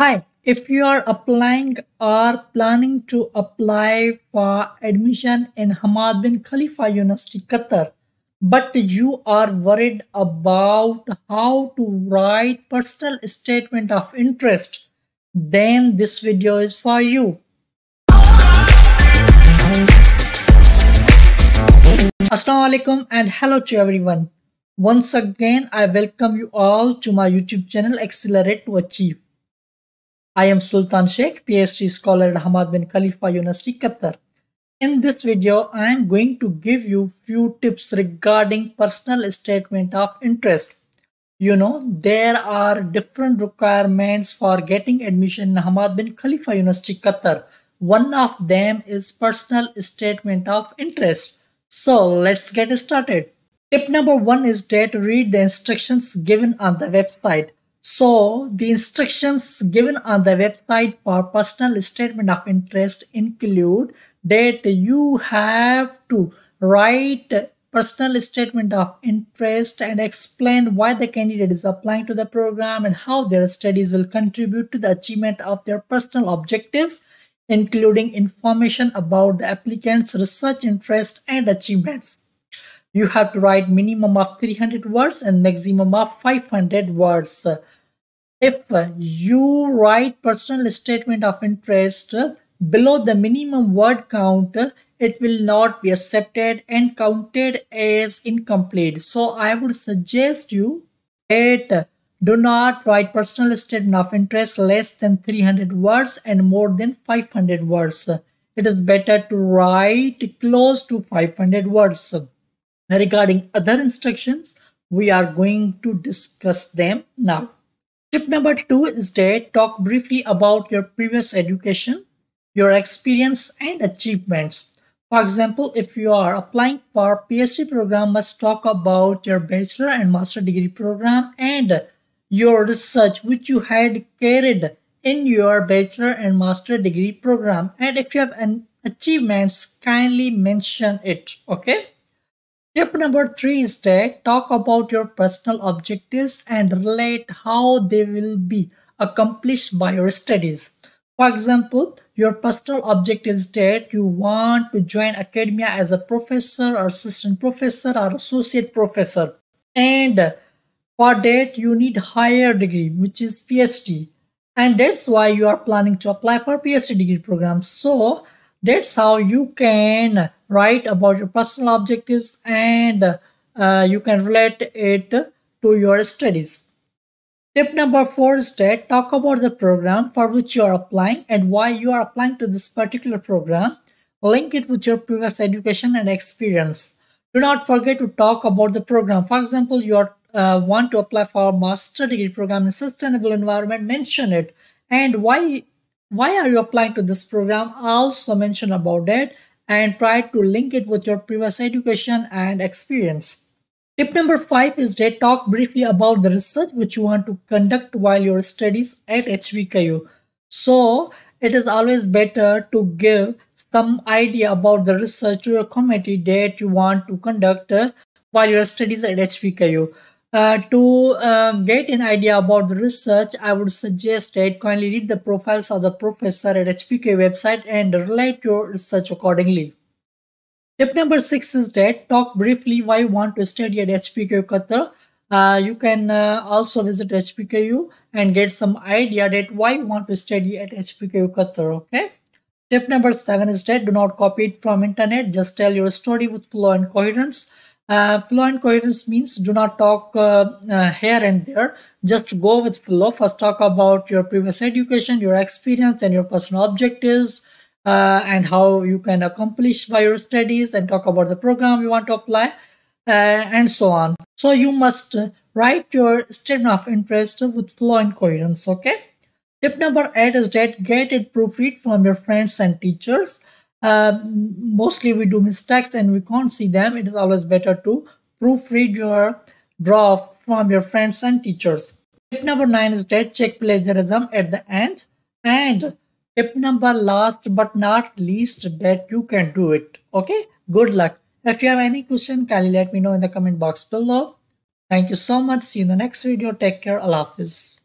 Hi, if you are applying or planning to apply for admission in Hamad bin Khalifa University, Qatar, but you are worried about how to write personal statement of interest, then this video is for you. Assalamualaikum and hello to everyone. Once again, I welcome you all to my YouTube channel Accelerate to Achieve. I am Sultan Sheikh, PhD scholar at Hamad bin Khalifa University, Qatar. In this video, I am going to give you few tips regarding personal statement of interest. You know, there are different requirements for getting admission in Hamad bin Khalifa University, Qatar. One of them is personal statement of interest. So let's get started. Tip number one is that read the instructions given on the website. So the instructions given on the website for personal statement of interest include that you have to write personal statement of interest and explain why the candidate is applying to the program and how their studies will contribute to the achievement of their personal objectives including information about the applicant's research interest and achievements. You have to write minimum of 300 words and maximum of 500 words. If you write personal statement of interest below the minimum word count, it will not be accepted and counted as incomplete. So I would suggest you that do not write personal statement of interest less than 300 words and more than 500 words. It is better to write close to 500 words. Regarding other instructions, we are going to discuss them now. Tip number two is that talk briefly about your previous education, your experience and achievements. For example, if you are applying for PhD program, must talk about your bachelor and master degree program and your research which you had carried in your bachelor and master degree program. And if you have an achievements, kindly mention it. Okay. Tip number three is that talk about your personal objectives and relate how they will be accomplished by your studies. For example, your personal objective is that you want to join academia as a professor or assistant professor or associate professor. And for that, you need higher degree, which is PhD. And that's why you are planning to apply for PhD degree program. So that's how you can write about your personal objectives and uh, you can relate it to your studies. Tip number four is that talk about the program for which you are applying and why you are applying to this particular program. Link it with your previous education and experience. Do not forget to talk about the program. For example, you are, uh, want to apply for a master degree program in sustainable environment, mention it and why why are you applying to this program also mention about that and try to link it with your previous education and experience. Tip number five is to talk briefly about the research which you want to conduct while your studies at hbku so it is always better to give some idea about the research to your committee that you want to conduct uh, while your studies at hbku uh, to uh, get an idea about the research, I would suggest that kindly read the profiles of the professor at HBKU website and relate your research accordingly. Tip number six is that talk briefly why you want to study at HBKU Qatar. Uh, you can uh, also visit HBKU and get some idea that why you want to study at HBKU Qatar. Okay. Tip number seven is that do not copy it from internet. Just tell your story with flow and coherence. Uh, flow and coherence means do not talk uh, uh, here and there. Just go with flow. First, talk about your previous education, your experience, and your personal objectives, uh, and how you can accomplish by your studies, and talk about the program you want to apply, uh, and so on. So you must write your statement of interest with flow and coherence. Okay. Tip number eight is that get it proofread from your friends and teachers uh, mostly we do mistakes and we can't see them. It is always better to proofread your draft from your friends and teachers. Tip number nine is that check plagiarism at the end. And tip number last but not least that you can do it. Okay? Good luck. If you have any question kindly let me know in the comment box below. Thank you so much. See you in the next video. Take care. Allah hafiz